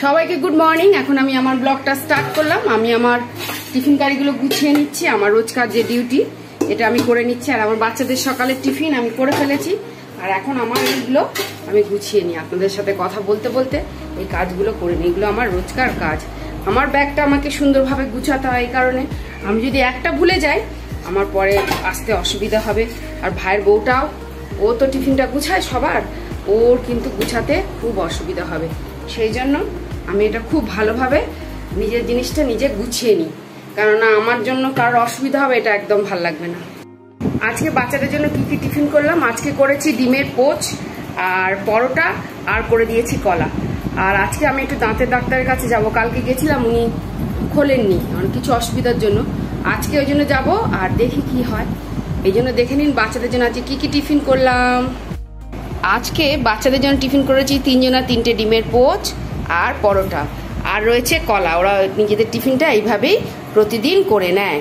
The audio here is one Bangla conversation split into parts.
সবাইকে গুড মর্নিং এখন আমি আমার ব্লগটা স্টার্ট করলাম। আমি আমার টিফিন কারিগুলো গুছিয়ে নিচ্ছি। আমার রোজকার যে ডিউটি এটা আমি করে নিচ্ছি। আর আমার বাচ্চাদের সকালের টিফিন আমি করে ফেলেছি। আর এখন আমার এইগুলো আমি গুছিয়ে নিই। আপনাদের সাথে কথা বলতে বলতে এই কাজগুলো করে নিই। এগুলো আমার রোজকার কাজ। আমার ব্যাগটা আমাকে সুন্দরভাবে গুছাতে হয় এই কারণে। আমি যদি একটা ভুলে যাই, আমার পরে আসতে অসুবিধা হবে। আর ভাইয়ের বউটাও, ও তো টিফিনটা গুছায় সবার। ওর কিন্তু গুছাতে খুব অসুবিধা হবে। সেই জন্য আমি এটা খুব ভালোভাবে নিজের জিনিসটা নিজে গুছিয়ে নিই। কেননা আমার জন্য কারোর অসুবিধা হবে এটা একদম ভালো লাগবে না। আজকে বাচ্চাদের জন্য কি কি টিফিন করলাম? আজকে করেছি ডিমের পোচ আর পরোটা আর করে দিয়েছি কলা। আর আজকে আমি একটু দাঁতের ডাক্তারের কাছে যাব। কালকে গেছিলাম, উনি খোলেননি কারণ কিছু অসুবিধার জন্য। আজকে ওই জন্য যাব আর দেখি কি হয়। এই জন্য দেখে নিন বাচ্চাদের জন্য আজকে কি কি টিফিন করলাম। আজকে বাচ্চাদের জন্য টিফিন করেছি তিনজনা তিনটে ডিমের পোচ আর পরোটা। আর রয়েছে কলা। ওরা নিজেদের টিফিনটা এইভাবেই প্রতিদিন করে নেয়।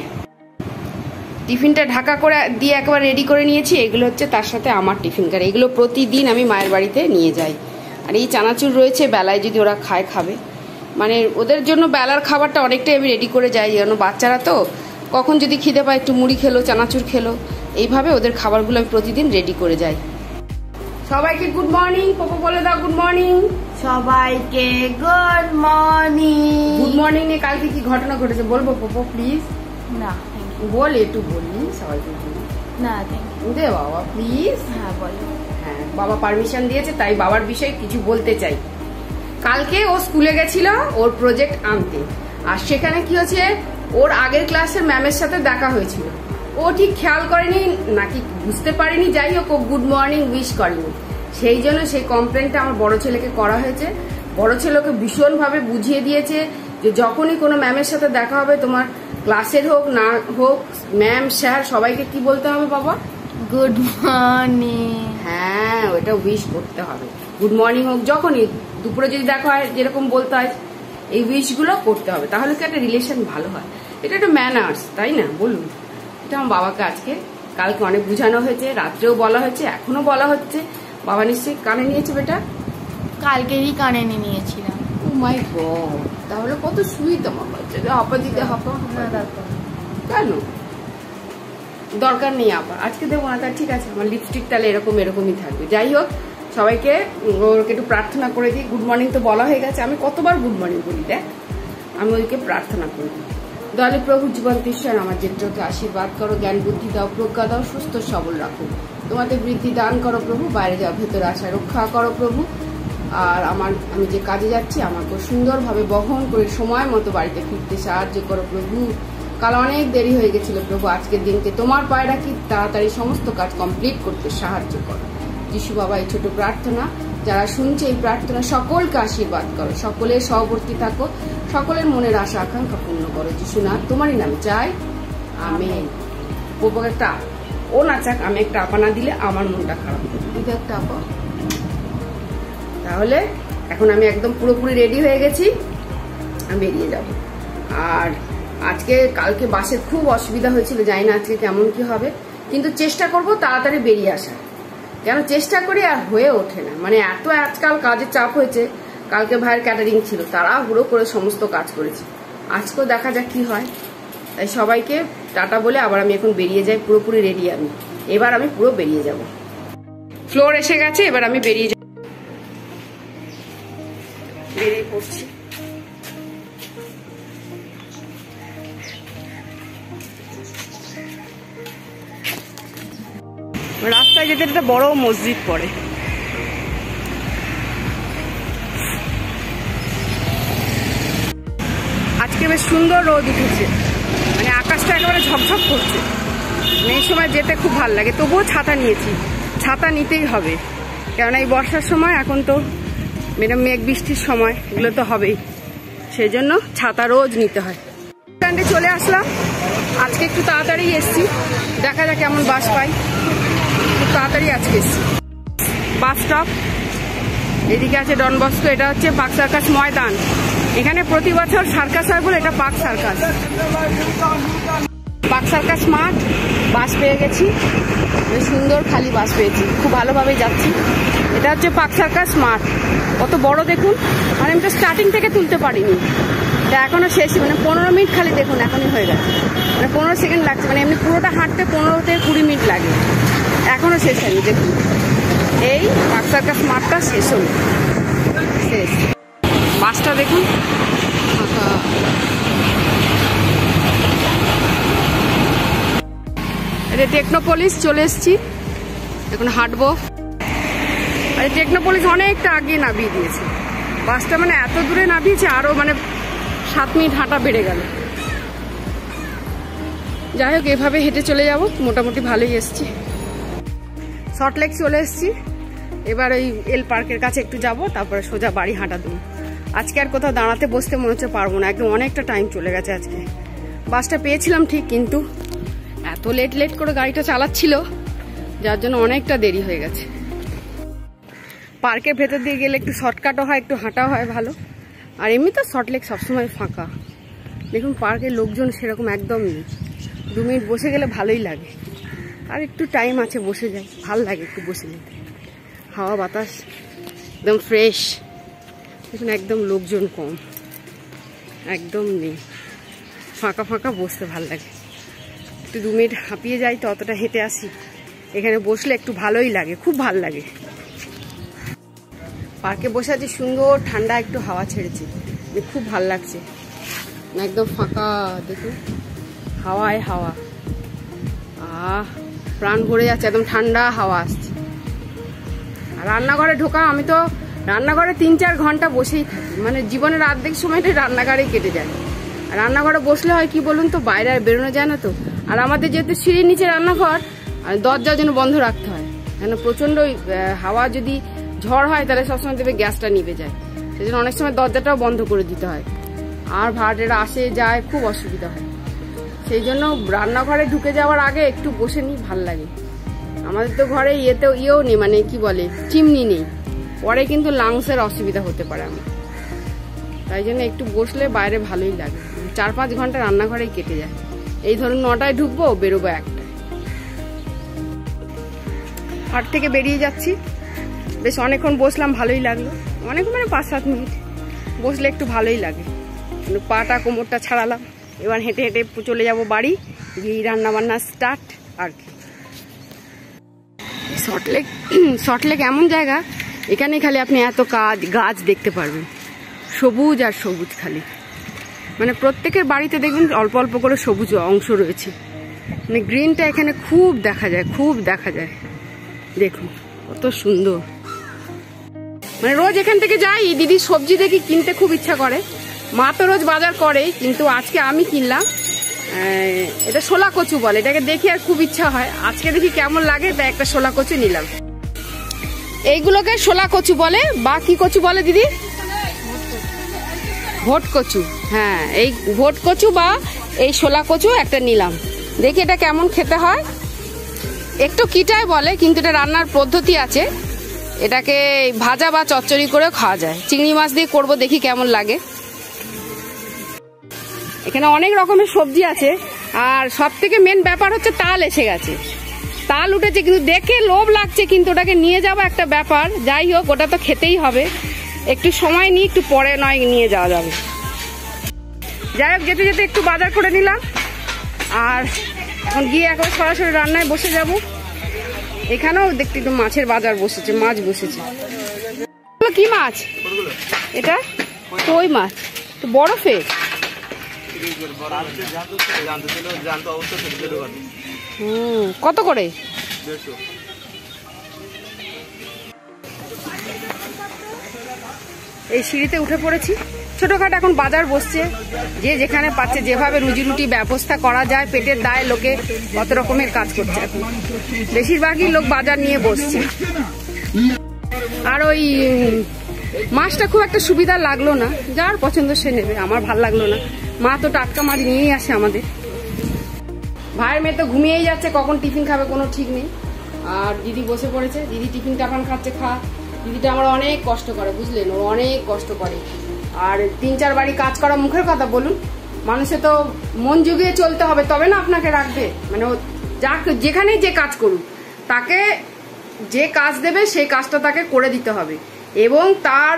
টিফিনটা ঢাকা করে দিয়ে একবার রেডি করে নিয়েছি। এগুলো হচ্ছে তার সাথে আমার টিফিন কার। এগুলো প্রতিদিন আমি মায়ের বাড়িতে নিয়ে যাই। আর এই চানাচুর রয়েছে, বেলায় যদি ওরা খায়, খাবে। মানে ওদের জন্য বেলার খাবারটা অনেকটাই আমি রেডি করে যাই। যেন বাচ্চারা তো কখন যদি খিদে পায়, একটু মুড়ি খেলো, চানাচুর খেলো, এইভাবে ওদের খাবারগুলো আমি প্রতিদিন রেডি করে যাই। সবাইকে গুড মর্নিং পপো বলে দাও গুড মর্নিং সবাইকে গুড মর্নিং গুড মর্নিং নিয়ে কালকে কি ঘটনা ঘটেছে? বলব পপো প্লিজ না বল একটু বলি সবাইকে না দে বাবা প্লিজ হ্যাঁ বলো। হ্যাঁ বাবা পারমিশন দিয়েছে তাই বাবার বিষয়ে কিছু বলতে চাই। কালকে ও স্কুলে গেছিল ওর প্রজেক্ট আনতে। আর সেখানে কি হচ্ছে ওর আগের ক্লাসের ম্যামের সাথে দেখা হয়েছিল। ও ঠিক খেয়াল করেনি নাকি বুঝতে পারেনি যাই হোক ও গুড মর্নিং উইশ করেনি। সেই জন্য সেই কমপ্লেনটা আমার বড় ছেলেকে করা হয়েছে। বড় ছেলেকে ভীষণভাবে বুঝিয়ে দিয়েছে যে যখনই কোনো ম্যামের সাথে দেখা হবে তোমার ক্লাসের হোক না হোক ম্যাম স্যার সবাইকে কি বলতে হবে বাবা? গুড মর্নিং হ্যাঁ ওটা উইশ করতে হবে। গুড মর্নিং হোক যখনই দুপুরে যদি দেখা হয় যেরকম বলতে হয় এই উইশগুলো করতে হবে। তাহলে কি একটা রিলেশন ভালো হয়? এটা একটা ম্যানার্স তাই না? বলুন। এটা আমার বাবাকে আজকে কালকে অনেক বোঝানো হয়েছে রাত্রেও বলা হয়েছে এখনও বলা হচ্ছে। বাবা নিশ্চয়ই কানে নিয়েছে বেটা? কালকেরই কানে নিয়েছিলাম। ও মাই গড তাহলে কত সুইট আমার বাচ্চা হাপা দিতে হাপা কেন? দরকার নেই আবার। আজকে দেবো না ঠিক আছে? আমার লিপস্টিক তাহলে এরকম এরকমই থাকবে। যাই হোক সবাইকে ওকে একটু প্রার্থনা করে দিই। গুড মর্নিং তো বলা হয়ে গেছে। আমি কতবার গুড মর্নিং বলি দেখ। আমি ওইকে প্রার্থনা করি। দলে প্রভু জীবন ঈশ্বর আমার জেঠকে আশীর্বাদ করো। জ্ঞান বুদ্ধি দাও প্রজ্ঞা দাও সুস্থ সবল রাখো। তোমাদের বৃদ্ধি দান করো প্রভু, বাইরে যাওয়া ভেতরে আসা, রক্ষা করো প্রভু। আর আমার, আমি যে কাজে যাচ্ছি আমাকে সুন্দরভাবে বহন করে সময় মতো বাড়িতে ফিরতে সাহায্য করো প্রভু। কাল অনেক দেরি হয়ে গেছিল প্রভু, আজকের দিনকে তোমার পায়ে রাখি, তাড়াতাড়ি সমস্ত কাজ কমপ্লিট করতে সাহায্য করো। যিশু বাবা, এই ছোট প্রার্থনা, যারা শুনছে এই প্রার্থনা, সকলকে আশীর্বাদ করো। সকলের সহবর্তী থাকো, সকলের মনের আশা, আকাঙ্ক্ষা পূর্ণ করো। যিশু না তোমারই নাম চাই। আমি একটা ও না চাক আমি একটা আপা না দিলে আমার মনটা খারাপ। একটা আপা। তাহলে এখন আমি একদম পুরোপুরি রেডি হয়ে গেছি আমি বেরিয়ে যাব। আর আজকে কালকে বাসে খুব অসুবিধা হয়েছিল জানি না আজকে কেমন কি হবে কিন্তু চেষ্টা করব তাড়াতাড়ি বেরিয়ে আসা কেন চেষ্টা করি আর হয়ে ওঠে না। মানে এত আজকাল কাজের চাপ হয়েছে কালকে ভাইয়ের ক্যাটারিং ছিল তারা হুড়ো করে সমস্ত কাজ করেছে। আজকেও দেখা যাক কি হয়। তাই সবাইকে টাটা বলে আবার আমি এখন বেরিয়ে যাই, পুরোপুরি রেডি আমি। এবার আমি পুরো বেরিয়ে যাব। ফ্লোর এসে গেছে, এবার আমি বেরিয়ে যাব। বেরিয়ে পড়ছি। রাস্তায় যেতে একটা বড় মসজিদ পড়ে। আজকে বেশ সুন্দর রোদ উঠেছে। মানে আকাশটা একেবারে ঝকঝক করছে। মানে এই সময় যেতে খুব ভালো লাগে। তবুও ছাতা নিয়েছি। ছাতা নিতেই হবে। কেননা এই বর্ষার সময় এখন তো মেয়েরা মেঘ বৃষ্টির সময়, এগুলো তো হবেই। সেই জন্য ছাতা রোজ নিতে হয়। স্ট্যান্ডে চলে আসলাম। আজকে একটু তাড়াতাড়ি এসছি। দেখা যাক কেমন বাস পাই। খুব তাড়াতাড়ি আজকে এসছি। বাস স্টপ এদিকে আছে ডন বস্কো এটা হচ্ছে পাক সার্কাস ময়দান। এখানে প্রতি বছর সার্কাস হয় বলে এটা পাক সার্কাস। পাক সার্কাস মাঠ, বাস পেয়ে গেছি। সুন্দর খালি বাস পেয়েছি, খুব ভালোভাবে যাচ্ছি। এটা হচ্ছে পাক সার্কাস মাঠ। কত বড় দেখুন। মানে আমি তো স্টার্টিং থেকে তুলতে পারিনি। এটা এখনও শেষ মানে পনেরো মিনিট খালি দেখুন, এখনই হয়ে গেছে। মানে পনেরো সেকেন্ড লাগছে। মানে এমনি পুরোটা হাঁটতে পনেরো থেকে কুড়ি মিনিট লাগে। এখনও শেষ হয়নি, দেখুন। এই পাক সার্কাস মাঠটা শেষ হলো। শেষ। বাসটা দেখুন। এটা টেকনোপলিস, চলে এসেছি। এখন হাঁটবো। আর, টেকনোপলিস অনেকটা আগে নামিয়ে দিয়েছে। বাসটা মানে এত দূরে নামিয়েছে, আরও মানে সাত মিনিট হাঁটা বেড়ে গেল। যাই হোক, এভাবে হেঁটে চলে যাব। মোটামুটি ভালোই এসছি। সল্টলেক চলে এসছি। এবার ওই এল পার্কের কাছে একটু যাব, তারপরে সোজা বাড়ি হাঁটা দেবো। আজকে আর কোথাও দাঁড়াতে বসতে মনে হচ্ছে পারব না। একদম অনেকটা টাইম চলে গেছে আজকে। বাসটা পেয়েছিলাম ঠিক, কিন্তু এত লেট লেট করে গাড়িটা চালাচ্ছিল, যার জন্য অনেকটা দেরি হয়ে গেছে। পার্কের ভেতর দিয়ে গেলে একটু শর্টকাটও হয়, একটু হাঁটাও হয় ভালো। আর এমনি তো শর্ট শর্টলেক সবসময় ফাঁকা। দেখুন পার্কের লোকজন সেরকম একদম নেই। দু মিনিট বসে গেলে ভালোই লাগে। আর একটু টাইম আছে, বসে যাই। ভালো লাগে একটু বসে যেতে। হাওয়া, বাতাস, একদম ফ্রেশ দেখুন একদম লোকজন কম। একদম নেই। ফাঁকা ফাঁকা বসতে ভালো লাগে। একটু দু মিনিট হাঁপিয়ে যাই তো অতটা হেঁটে আসি। এখানে বসলে একটু ভালোই লাগে, খুব ভালো লাগে। পার্কে বসে আছি, সুন্দর ঠান্ডা একটু হাওয়া ছেড়েছে। মানে খুব ভালো লাগছে। একদম ফাঁকা, দেখুন। হাওয়ায় হাওয়া। আহ, প্রাণ ভরে যাচ্ছে, একদম ঠান্ডা হাওয়া আসছে। রান্নাঘরে ঢোকা, আমি তো রান্নাঘরে তিন চার ঘণ্টা বসেই থাকি। মানে জীবনের অর্ধেক সময়টাই রান্নাঘরেই কেটে যায়। রান্নাঘরে বসলে হয় কি বলুন তো, বাইরে আর বেরোনো যায় না তো। আর আমাদের যেহেতু সিঁড়ির নিচে রান্নাঘর দরজার জন্য বন্ধ রাখতে হয়। কেন প্রচণ্ড হাওয়া যদি ঝড় হয়, তাহলে সবসময় দেবে গ্যাসটা নিভে যায়। সেই জন্য অনেক সময় দরজাটাও বন্ধ করে দিতে হয়। আর ভাড়াটেরা আসে, যায়, খুব অসুবিধা হয়। সেই জন্য রান্নাঘরে ঢুকে যাওয়ার আগে একটু বসে নিই, ভালো লাগে। আমাদের তো ঘরে ইয়েতেও, ইয়েও নেই মানে কি বলে, চিমনি নেই। পরে কিন্তু লাংসের অসুবিধা হতে পারে আমার। তাই জন্য একটু বসলে বাইরে ভালোই লাগে। চার পাঁচ ঘণ্টা রান্নাঘরেই কেটে যায়। এই ধরুন নটায় ঢুকবো, বেরোবো একটায়। হাট থেকে বেরিয়ে যাচ্ছি। বেশ অনেকক্ষণ বসলাম, ভালোই লাগল। অনেক মানে পাঁচ সাত মিনিট। বসলে একটু ভালোই লাগে। পাটা, কোমরটা ছাড়ালাম। এবার হেঁটে হেঁটে চলে যাব বাড়ি। গিয়ে রান্না বান্না স্টার্ট আর কি। শর্টলেক শর্টলেক এমন জায়গা এখানে খালি আপনি এত কাজ, গাছ দেখতে পারবেন। সবুজ আর সবুজ খালি। মানে প্রত্যেকের বাড়িতে দেখবেন অল্প অল্প করে সবুজ অংশ রয়েছে। মানে গ্রিনটা এখানে খুব দেখা যায়, খুব দেখা যায়। দেখুন, কত সুন্দর। মানে রোজ এখান থেকে যাই, দিদি সবজি দেখি কিনতে খুব ইচ্ছা করে। মা তো রোজ বাজার করে কিন্তু আজকে আমি কিনলাম। এটা শোলা কচু বলে, এটাকে দেখি আর খুব ইচ্ছা হয়। আজকে দেখি কেমন লাগে, তাই একটা শোলা কচু নিলাম। এইগুলোকে শোলা কচু বলে, বা কি কচু বলে দিদি? ভোট কচু। হ্যাঁ এই ভোট কচু বা এই শোলা কচু একটা নিলাম। দেখি এটা কেমন খেতে হয়। একটু কিটায় বলে, কিন্তু এটা রান্নার পদ্ধতি আছে। এটাকে ভাজা বা চচ্চড়ি করে খাওয়া যায়। চিংড়ি মাছ দিয়ে করব, দেখি কেমন লাগে। এখানে অনেক রকমের সবজি আছে, আর সব থেকে মেন ব্যাপার হচ্ছে তাল এসে গেছে। তাল উঠেছে, কিন্তু দেখে লোভ লাগছে, কিন্তু ওটাকে নিয়ে যাওয়া একটা ব্যাপার। যাই হোক, ওটা তো খেতেই হবে। একটু সময় নিয়ে একটু পরে নয়, নিয়ে যাওয়া যাবে। যাই হোক, যেতে যেতে একটু বাজার করে নিলাম। আর এখন গিয়ে একবার সরাসরি রান্নায় বসে যাব। এখানেও দেখতে একটু মাছের বাজার বসেছে, মাছ বসেছে। কি মাছ? এটা? কই মাছ? তো বড় ফের জানতে অবস্থা হুম কত করে? এই সিঁড়িতে উঠে পড়েছি। ছোটখাটো এখন বাজার বসছে। যে যেখানে পাচ্ছে যেভাবে রুজি রুটি ব্যবস্থা করা যায় পেটের দায় লোকে কত রকমের কাজ করছে এখন। বেশিরভাগই লোক বাজার নিয়ে বসছে। আর ওই মাছটা খুব একটা সুবিধা লাগল না। যার পছন্দ সে নেবে আমার ভালো লাগল না। মা তো টাটকা মাছ নিয়েই আসে আমাদের। ভাইয়ের মেয়ে তো ঘুমিয়েই যাচ্ছে, কখন টিফিন খাবে কোনো ঠিক নেই। আর দিদি বসে পড়েছে, দিদি টিফিন টাফান খাচ্ছে, খা। দিদিটা আমার অনেক কষ্ট করে, বুঝলেন? ও অনেক কষ্ট করে। আর তিন চার বাড়ি কাজ করা মুখের কথা বলুন, মানুষে তো মন জুগিয়ে চলতে হবে, তবে না আপনাকে রাখবে। মানে ও যা যেখানেই যে কাজ করুক, তাকে যে কাজ দেবে, সেই কাজটা তাকে করে দিতে হবে। এবং তার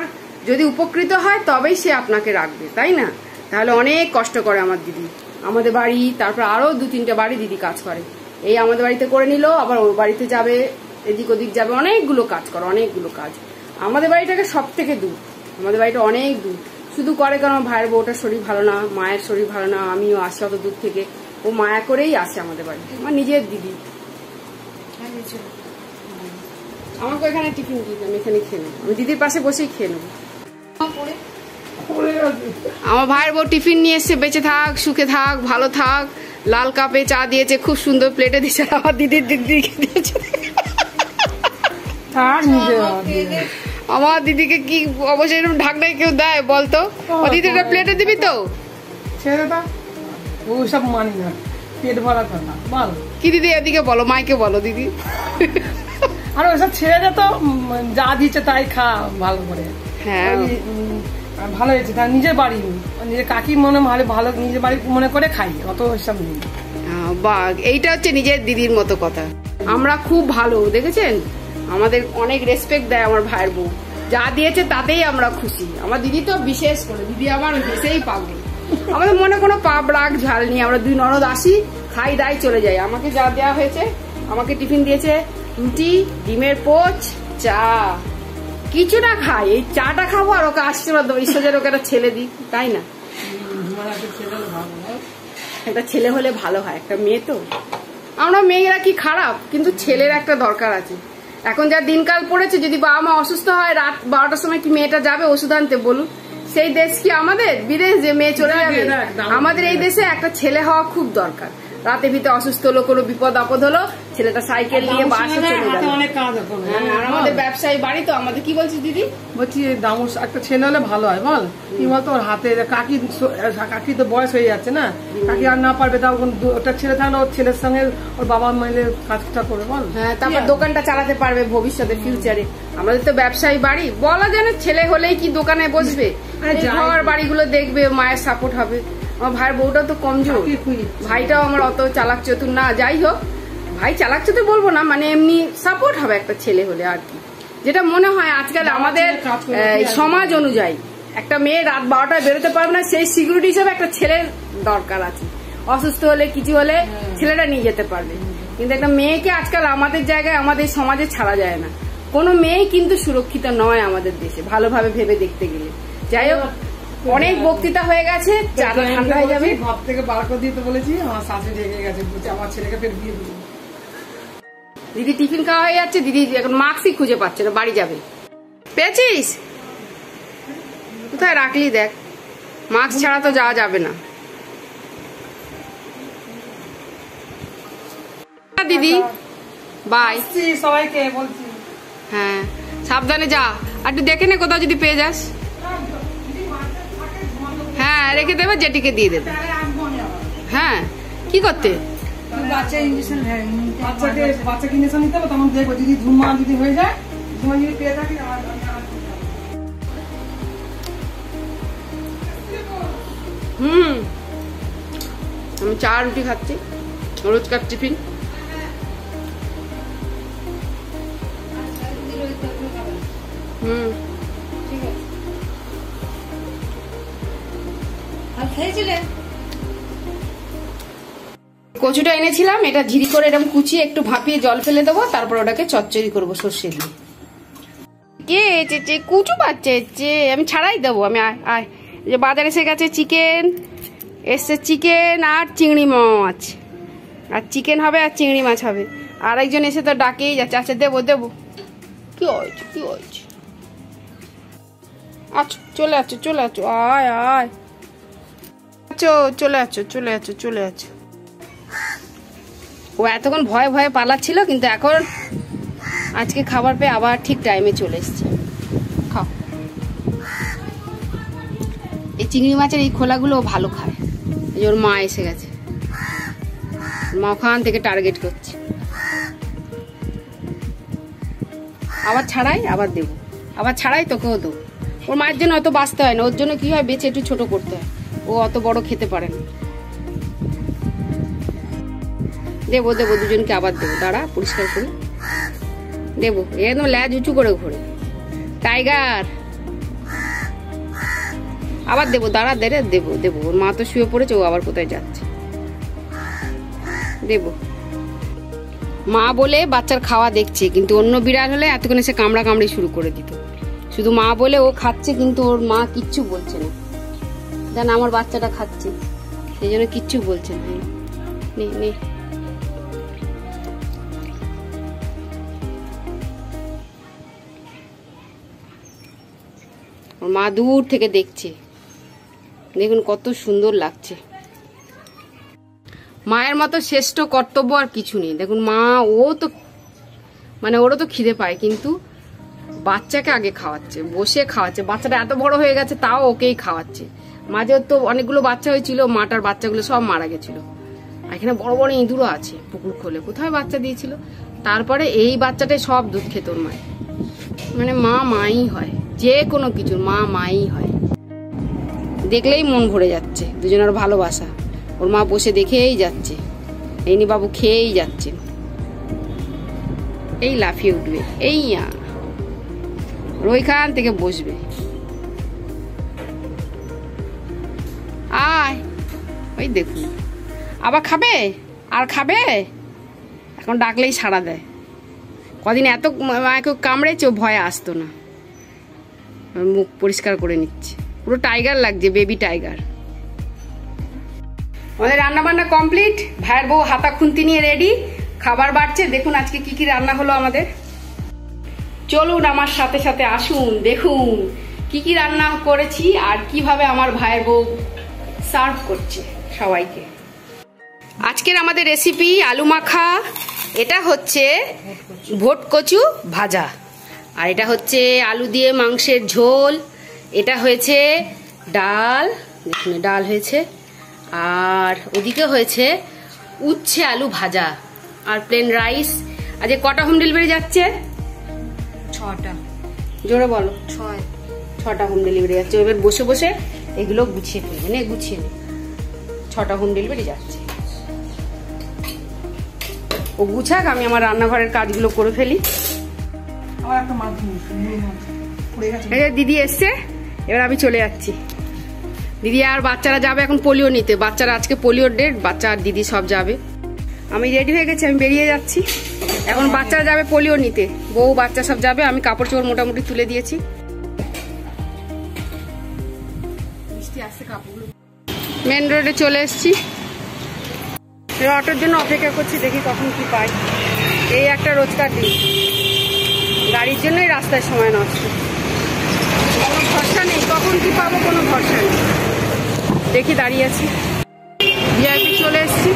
যদি উপকৃত হয়, তবেই সে আপনাকে রাখবে, তাই না? তাহলে অনেক কষ্ট করে আমার দিদি। আমাদের বাড়ি, তারপর আরও দু, তিনটে বাড়ি দিদি কাজ করে। এই আমাদের বাড়িতে করে নিল, আবার ওর বাড়িতে যাবে, এদিক ওদিক যাবে, অনেকগুলো কাজ করে, অনেকগুলো কাজ। আমাদের বাড়িটাকে সব থেকে দূর, আমাদের বাড়িটা অনেক দূর। শুধু করে কারণ ভাইয়ের বউটার শরীর ভালো না, মায়ের শরীর ভালো না, আমিও আসি অত দূর থেকে। ও মায়া করেই আসে আমাদের বাড়ি, আমার নিজের দিদি। আমাকে এখানে টিফিন দিতে আমি এখানে খেয়ে নেব। আমি দিদির পাশে বসেই খেয়ে নেব। আমার ভাইয়ের বউ টিফিন নিয়ে এসছে বেঁচে থাক সুখে থাক ভালো থাক। লাল কাপে চা দিয়েছে খুব সুন্দর প্লেটে দিয়েছে আমার দিদির দিদিকে দিয়েছে। আমার দিদিকে কি অবশ্যই এরকম ঢাকনায় কেউ দেয়? বলতো? ও দিদিটা প্লেটে দিবি তো? ওসব মানি না। পেট ভরা কথা বল। কি দিদি এদিকে বলো মাইকে বলো দিদি। আর ওসব ছেড়ে তো। যা দিচ্ছে তাই খা ভালো করে। হ্যাঁ। ভালো হয়েছে, তার নিজের বাড়ি নিজের কাকি মনে ভালো ভালো নিজের বাড়ি মনে করে খাই, অত ওইসব নেই। বাহ এইটা হচ্ছে নিজের দিদির মতো কথা। আমরা খুব ভালো, দেখেছেন? আমাদের অনেক রেসপেক্ট দেয় আমার ভাইয়ের বউ। যা দিয়েছে তাতেই আমরা খুশি। আমার দিদি তো বিশেষ করে, দিদি আমার হেসেই পাগল। আমাদের মনে কোনো পাপ রাগ, ঝাল নিয়ে আমরা দুই ননদ আসি, খাই দাই চলে যাই। আমাকে যা দেওয়া হয়েছে, আমাকে টিফিন দিয়েছে, রুটি, ডিমের পোচ, চা। কিছু না খাই এই চাটা খাব আর ওকে না দই সোজার ওকে একটা ছেলে দিই তাই না একটা ছেলে হলে ভালো হয় একটা মেয়ে তো আমরা মেয়েরা কি খারাপ কিন্তু ছেলের একটা দরকার আছে এখন যা দিনকাল পড়েছে যদি বাবা মা অসুস্থ হয় রাত বারোটার সময় কি মেয়েটা যাবে ওষুধ আনতে বলুন সেই দেশ কি আমাদের বিদেশ যে মেয়ে চলে যাবে আমাদের এই দেশে একটা ছেলে হওয়া খুব দরকার রাতে ভিতরে অসুস্থ হলো কোনো বিপদ আপদ হলো ছেলেটা সাইকেল নিয়ে বাসে চলে হাতে অনেক কাজ হ্যাঁ, আর আমাদের ব্যবসায়ী বাড়ি তো আমাদের কি বলছিস দিদি? বলছি দামুস একটা ছেলে হলে ভালো হয় বল। কি বলতো ওর হাতে কাকি কাকি তো বয়স হয়ে যাচ্ছে না। কাকি আর না পারবে তাও ওটা ছেলে থাকলে ওর ছেলের সঙ্গে ওর বাবা মিলে কাজটা করে বল। হ্যাঁ তারপর দোকানটা চালাতে পারবে ভবিষ্যতে ফিউচারে আমাদের তো ব্যবসায়ী বাড়ি। বলা যায় না ছেলে হলেই কি দোকানে বসবে? ঘর বাড়িগুলো দেখবে মায়ের সাপোর্ট হবে। আমার ভাইয়ের বউটা তো কমজোর। ভাইটাও আমার অত চালাক চতুর না। যাই হোক ভাই চালাক চতুর বলব না মানে এমনি সাপোর্ট হবে একটা ছেলে হলে আর কি। যেটা মনে হয় আজকাল আমাদের সমাজ অনুযায়ী। একটা মেয়ে রাত বারোটায় বেরোতে পারবে না সেই সিকিউরিটি হিসেবে একটা ছেলের দরকার আছে। অসুস্থ হলে কিছু হলে ছেলেটা নিয়ে যেতে পারবে। কিন্তু একটা মেয়েকে আজকাল আমাদের জায়গায় আমাদের সমাজে ছাড়া যায় না। কোনো মেয়ে কিন্তু সুরক্ষিত নয় আমাদের দেশে ভালোভাবে ভেবে দেখতে গেলে। যাই হোক অনেক বক্তৃতা হয়ে গেছে ঠান্ডা হয়ে যাবে। ঘর থেকে বার করে দিতে বলেছি আমার রেগে গেছে আমার ছেলেকে ফের বিয়ে দিবি। দিদি টিফিন খাওয়া হয়ে যাচ্ছে দিদি এখন মাস্কই খুঁজে পাচ্ছে না বাড়ি যাবে। পেয়েছিস? কোথায় রাখলি দেখ মাস্ক ছাড়া তো যাওয়া যাবে না। দিদি বাই সবাইকে বলছি। হ্যাঁ সাবধানে যা আর একটু দেখে নে কোথাও যদি পেয়ে যাস। হ্যাঁ রেখে দেবে জেটিকে দিয়ে দেবে। হ্যাঁ কি করতে? বাচ্চাকে বাচ্চাকে ইঞ্জেকশন নিতে হবে তখন দেখব যদি ধুমা যদি হয়ে যায় ধুমা যদি পেয়ে থাকি আমি হুম আমি চা রুটি খাচ্ছি রোজকার টিফিন। হুম। কচুটা এনেছিলাম এটা ঝিরি করে এরকম কুচিয়ে একটু ভাপিয়ে জল ফেলে দেবো তারপর ওটাকে চচ্চড়ি করব সর্ষে দিয়ে। কে চেচে কুচু পাচ্ছে এসছে আমি ছাড়াই দেবো আমি আয়। আয় যে বাজারে এসে গেছে চিকেন এসছে চিকেন আর চিংড়ি মাছ। আর চিকেন হবে আর চিংড়ি মাছ হবে। আর একজন এসে তো ডাকেই যাচ্ছে আচ্ছা দেবো দেবো। কি হয়েছে কি হয়েছে? আচ্ছা চলে আছো চলে আছো আয় আয়। চলে আছো চলে আছো চলে আছো। ও এতক্ষণ ভয়ে ভয়ে পালাচ্ছিল, কিন্তু এখন আজকে খাবার পেয়ে আবার ঠিক টাইমে চলে এসছে। খাও। এই চিংড়ি মাছের এই খোলাগুলো ভালো খায়। এই ওর মা এসে গেছে। মা ওখান থেকে টার্গেট করছে। আবার ছাড়াই, আবার দেবো। আবার ছাড়াই তোকেও দেবো। ওর মায়ের জন্য অত বাঁচতে হয় না। ওর জন্য কি হয়, বেছে একটু ছোট করতে হয়। ও অত বড় খেতে পারে না। দেবো দেবো, দুজনকে আবার দেবো। দাঁড়া, পরিষ্কার করি। দেবো একদম ল্যাজ উঁচু করে ঘোরে। টাইগার! আবার দেবো, দাঁড়া, দে রে, দেবো দেবো। ওর মা তো শুয়ে পড়েছে, ও আবার কোথায় যাচ্ছে? দেবো। মা বলে বাচ্চার খাওয়া দেখছে, কিন্তু অন্য বিড়াল হলে এতক্ষণ এসে কামড়া কামড়ি শুরু করে দিত। শুধু মা বলে ও খাচ্ছে, কিন্তু ওর মা কিচ্ছু বলছে না। জান আমার বাচ্চাটা খাচ্ছে। সেই জন্য কিচ্ছু বলছে না। মা দূর থেকে দেখছে। দেখুন কত সুন্দর লাগছে। মায়ের মতো শ্রেষ্ঠ কর্তব্য আর কিছু নেই। দেখুন মা, ও তো মানে ওরও তো খিদে পায়, কিন্তু বাচ্চাকে আগে খাওয়াচ্ছে, বসে খাওয়াচ্ছে। বাচ্চাটা এত বড় হয়ে গেছে, তাও ওকেই খাওয়াচ্ছে। মাঝে তো অনেকগুলো বাচ্চা হয়েছিল মাটার বাচ্চাগুলো সব মারা গেছিল। এখানে বড় বড় ইঁদুরও আছে পুকুর খোলে। কোথায় বাচ্চা দিয়েছিল? তারপরে এই বাচ্চাটাই সব দুধ খেত ওর মায় মানে মা মাই হয়, যে কোনো কিছুর মা মাই হয়। দেখলেই মন ভরে যাচ্ছে, দুজনের ভালোবাসা। ওর মা বসে দেখেই যাচ্ছে এইনি বাবু খেয়েই যাচ্ছেন। এই লাফিয়ে উঠবে, এই। আর ওইখান থেকে বসবে। ওই দেখুন। আবার খাবে? আর খাবে? এখন ডাকলেই সাড়া দেয়। কদিন এত মাকে কামড়েছে ভয়ে আসতো না। মুখ পরিষ্কার করে নিচ্ছে। পুরো টাইগার লাগছে বেবি টাইগার আমাদের রান্না বান্না কমপ্লিট ভাইয়ের বউ হাতা খুন্তি নিয়ে রেডি খাবার বাড়ছে। দেখুন আজকে কি কি রান্না হলো আমাদের। চলুন আমার সাথে সাথে আসুন, দেখুন কি কি রান্না করেছি আর কীভাবে আমার ভাইয়ের বউ সার্ভ করছে। সবাইকে। আজকের আমাদের রেসিপি আলু মাখা এটা হচ্ছে ভোট কচু ভাজা। আর এটা হচ্ছে আলু দিয়ে মাংসের ঝোল। এটা হয়েছে ডাল দেখুন ডাল হয়েছে। আর ওদিকে হয়েছে উচ্ছে আলু ভাজা আর প্লেন রাইস আজকে কটা হোম ডেলিভারি যাচ্ছে? ছটা। জোরে বলো। ছয়। ছটা হোম ডেলিভারি যাচ্ছে। এবার বসে বসে এগুলো গুছিয়ে ফেলবে নে গুছিয়ে নে। ছটা হোম ডেলিভারি যাচ্ছে। ও গুছাক আমি আমার রান্নাঘরের কাজগুলো করে ফেলি। দিদি এসছে এবার আমি চলে যাচ্ছি। দিদি আর বাচ্চারা যাবে এখন পোলিও নিতে। বাচ্চারা আজকে পোলিওর ডেট বাচ্চা আর দিদি সব যাবে। আমি রেডি হয়ে গেছি আমি বেরিয়ে যাচ্ছি। এখন বাচ্চারা যাবে পোলিও নিতে। বউ বাচ্চা সব যাবে আমি কাপড় চোপড় মোটামুটি তুলে দিয়েছি। মেন রোডে চলে এসেছি। অটোর জন্য অপেক্ষা করছি, দেখি কখন কি পাই। এই একটা রোজকার দিন। গাড়ির জন্যই রাস্তায় সময় নষ্ট। কোনো ভরসা নেই, কখন কি পাবো কোনো ভরসা নেই। দেখি দাঁড়িয়ে আছি। ভিআইপি চলে এসেছি,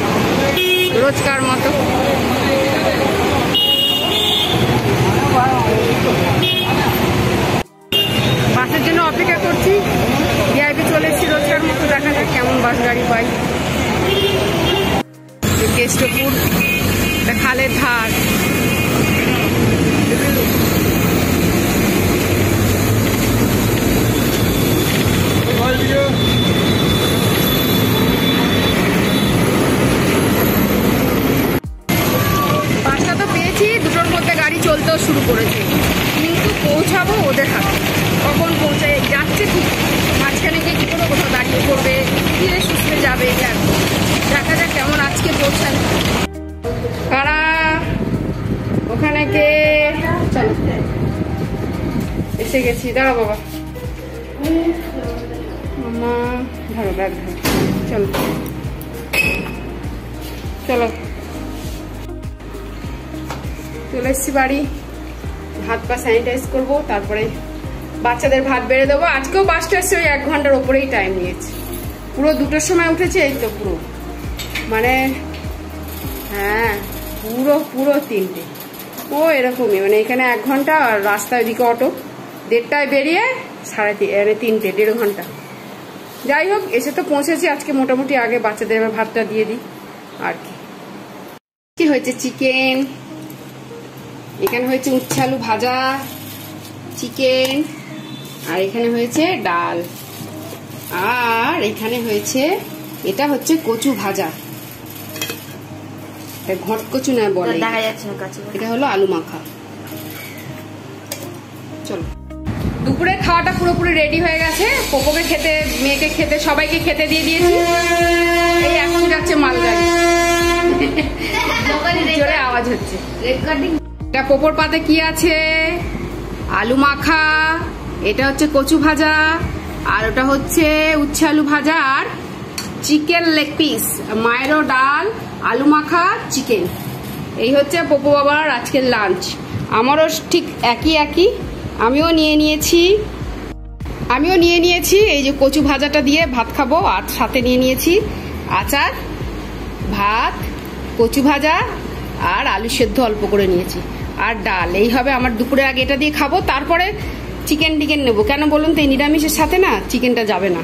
রোজকার মতো। বাসের জন্য অপেক্ষা করছি। ভিআইপি চলে এসেছি রোজকার মতো, দেখা যাক কেমন বাস গাড়ি পাই। কেষ্টপুর খালের ধার। বাসটা তো পেয়েছি, দুটোর মধ্যে গাড়ি চলতেও শুরু করেছে। কিন্তু পৌঁছাবো ওদের হাতে। কখন পৌঁছায় যাচ্ছে ঠিক মাঝখানে গিয়ে কি করে কোথাও দাঁড়িয়ে পড়বে, ধীরে সুস্থে যাবে এই দেখা যাক কেমন আজকে পৌঁছায় কারা? ওখানে কে? চলো। এসে গেছি। দাঁড়া বাবা। মামা, ধরো, ব্যাগ ধরো। চলো। চলো। চলে এসছি বাড়ি। হাত পা স্যানিটাইজ করব, তারপরে বাচ্চাদের ভাত বেড়ে দেবো। আজকেও বাসটা এসছে ওই এক ঘণ্টার ওপরেই টাইম নিয়েছে। পুরো দুটোর সময় উঠেছে, এই তো পুরো। মানে হ্যাঁ পুরো পুরো তিনটে। ও, এরকমই। মানে এখানে এক ঘণ্টা আর রাস্তায় ওদিকে অটো। দেড়টায় বেরিয়ে সাড়ে মানে তিনটে, দেড় ঘণ্টা। যাই হোক, এসে তো পৌঁছেছি। আজকে মোটামুটি আগে বাচ্চাদের এবার ভাতটা দিয়ে দিই। আর কি। কি হয়েছে? চিকেন এখানে হয়েছে উচ্ছে আলু ভাজা। চিকেন আর এখানে হয়েছে ডাল। আর এখানে হয়েছে এটা হচ্ছে কচু ভাজা। ঘট কচু না বলে। দেখা যাচ্ছে না এটা হলো আলু মাখা। চলো। দুপুরে খাওয়াটা পুরোপুরি রেডি হয়ে গেছে। পোপোকে খেতে মেয়েকে খেতে সবাইকে খেতে দিয়ে দিয়েছি। এই এখন যাচ্ছে মালগাড়ি। জোরে আওয়াজ হচ্ছে। এটা পোপোর পাতে কি আছে? আলু মাখা। এটা হচ্ছে কচু ভাজা, আর ওটা হচ্ছে উচ্ছে আলু ভাজা, আর চিকেন লেগ পিস মায়েরও ডাল, আলু মাখা, চিকেন। এই হচ্ছে পোপো বাবার আজকের লাঞ্চ আমারও ঠিক একই একই। আমিও নিয়ে নিয়েছি। আমিও নিয়ে নিয়েছি। এই যে কচু ভাজাটা দিয়ে ভাত খাব, আর সাথে নিয়ে নিয়েছি আচার, ভাত, কচু ভাজা, আর আলু সেদ্ধ অল্প করে নিয়েছি। আর ডাল, এই হবে আমার দুপুরে আগে এটা দিয়ে খাব। তারপরে চিকেন টিকেন নেব। কেন বলুন তো, এই নিরামিষের সাথে না চিকেনটা যাবে না।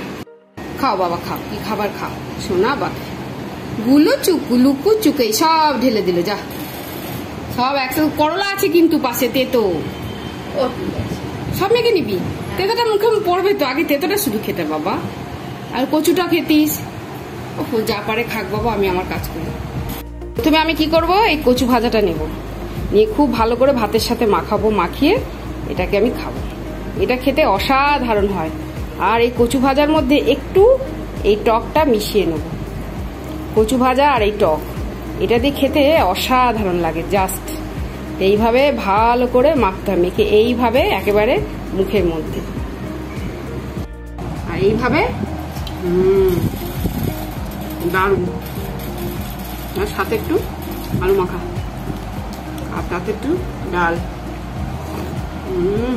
খাও বাবা, খাও। কি খাবার খাও? শোনা বা। গুলো চুক লুকু চুকে, সব ঢেলে দিল, যা। সব একসাথে, করলা আছে কিন্তু পাশে, তেতো। সব মেখে নিবি। তেতোটা মুখে পড়বে তো, আগে তেতোটা শুধু খেতে বাবা। আর কচুটা খেতিস। ও যা পারে খাক বাবা, আমি আমার কাজ করি। প্রথমে আমি কি করব, এই কচু ভাজাটা নেব। নিয়ে খুব ভালো করে ভাতের সাথে মাখাবো, মাখিয়ে এটাকে আমি খাব। এটা খেতে অসাধারণ হয়। আর এই কচু ভাজার মধ্যে একটু এই টকটা মিশিয়ে নেব। কচু ভাজা আর এই টক এটা দিয়ে খেতে অসাধারণ লাগে জাস্ট। এইভাবে ভালো করে মাখতে হবে মেখে এইভাবে একেবারে মুখের মধ্যে। আর এইভাবে হুম দারুণ। আর সাথে একটু আলু মাখা আর তাতে একটু ডাল। উম,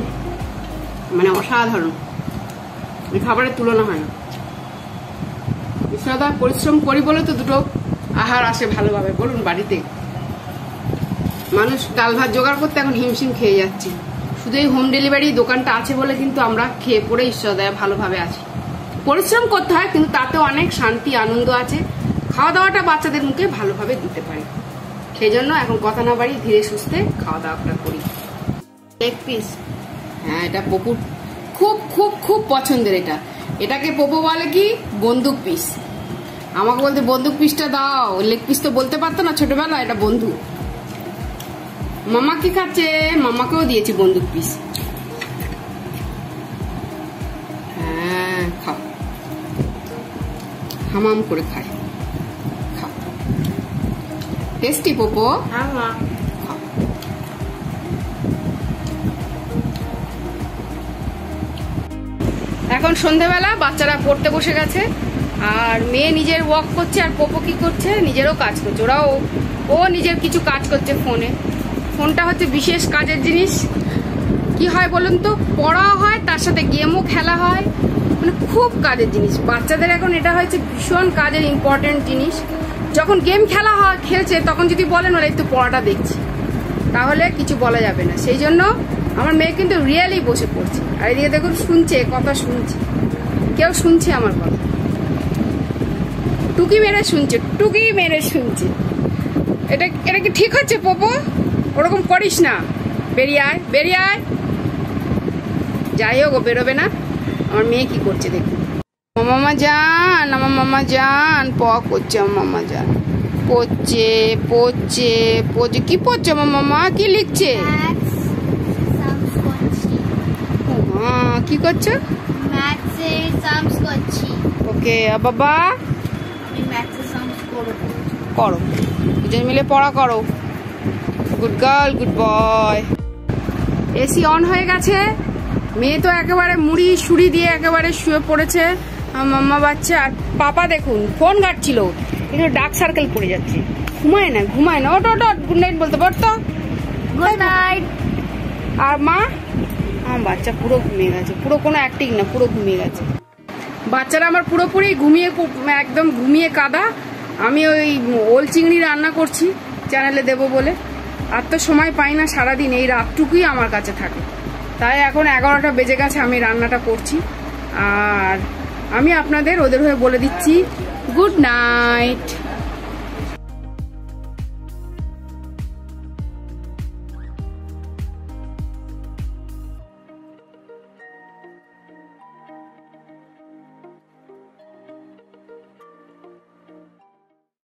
মানে অসাধারণ। খাবারের তুলনা হয় না। ঈশ্বরদা, পরিশ্রম করি বলে তো দুটো আহার আসে ভালোভাবে। বলুন বাড়িতে। মানুষ ডাল ভাত জোগাড় করতে এখন হিমশিম খেয়ে যাচ্ছে। শুধু এই হোম ডেলিভারি দোকানটা আছে বলে কিন্তু আমরা খেয়ে পড়ে ঈশ্বরদয়া ভালোভাবে আছি। পরিশ্রম করতে হয়, কিন্তু তাতেও অনেক শান্তি, আনন্দ আছে। খাওয়া দাওয়াটা বাচ্চাদের মুখে ভালোভাবে দিতে পারি। সেই জন্য এখন কথা না বাড়ি ধীরে সুস্থে খাওয়া দাওয়াটা করি। লেগ পিস হ্যাঁ এটা পপুর খুব খুব খুব পছন্দের এটা। এটাকে পপু বলে কি? বন্দুক পিস। আমাকে বলতে, বন্দুক পিসটা দাও। লেগ পিস তো বলতে পারতো না ছোটবেলা এটা বন্ধু মামা কি খাচ্ছে? মামাকেও দিয়েছি বন্দুক পিস। হ্যাঁ খাও। হামাম করে খায়। খাও। টেস্টি পোপো? হ্যাঁ এখন সন্ধেবেলা, বাচ্চারা পড়তে বসে গেছে, আর মেয়ে নিজের ওয়াক করছে আর পোপো কি করছে? নিজেরও কাজ করছে। ওরাও, ও নিজের কিছু কাজ করছে ফোনে ফোনটা হচ্ছে বিশেষ কাজের জিনিস। কি হয় বলুন তো? পড়াও হয়, তার সাথে গেমও খেলা হয়। মানে খুব কাজের জিনিস। বাচ্চাদের এখন এটা হয়েছে ভীষণ কাজের ইম্পর্টেন্ট জিনিস। যখন গেম খেলা হয়, খেলছে, তখন যদি বলেন, ওরা একটু পড়াটা দেখছি। তাহলে কিছু বলা যাবে না। সেই জন্য আমার মেয়ে কিন্তু রিয়েলি বসে পড়ছে। আর এদিকে দেখুন, শুনছে, কথা শুনছে। কেউ শুনছে আমার কথা। টুকি মেরে শুনছে, টুকি মেরে শুনছে। এটা এটা কি ঠিক হচ্ছে, পোপো? ওরকম করিস না। বেরিয়ে আয় বেরিয়ে আয়। যাই হোক বেরোবে না। আমার মেয়ে কি করছে দেখুন। মামা যান, আমার মামা যান। প করছে আমার মামা যান। পড়ছে পড়ছে পড়ছে। কি পড়ছে আমার মামা? কি লিখছে ম্যাথস সামস করছি হ্যাঁ কি করছ? ম্যাথসের সামস করছি। ওকে বাবা? আমি সামস করব। করো। দুজন মিলে পড়া করো। Good girl good boy AC on হয়ে গেছে। মেয়ে তো একেবারে মুড়ি সুড়ি দিয়ে একেবারে শুয়ে পড়েছে। মাম্মা বাচ্চা আর পাপা দেখুন ফোন ঘাটছিল। এখানে ডার্ক সার্কেল পড়ে যাচ্ছে। ঘুমায় না ঘুমায় না। ওটো ওটো গুড নাইট বলতে পারতো গুড নাইট আর মা? আমার বাচ্চা পুরো ঘুমিয়ে গেছে। পুরো কোনো অ্যাক্টিং না, পুরো ঘুমিয়ে গেছে। বাচ্চারা আমার পুরোপুরি ঘুমিয়ে একদম ঘুমিয়ে কাদা। আমি ওই ওল চিংড়ি রান্না করছি, চ্যানেলে দেব বলে। আর তো সময় পাই না সারাদিন, এই রাতটুকুই আমার কাছে থাকে। তাই এখন এগারোটা বেজে গেছে, আমি রান্নাটা করছি। আর আমি আপনাদের ওদের হয়ে বলে দিচ্ছি, গুড নাইট।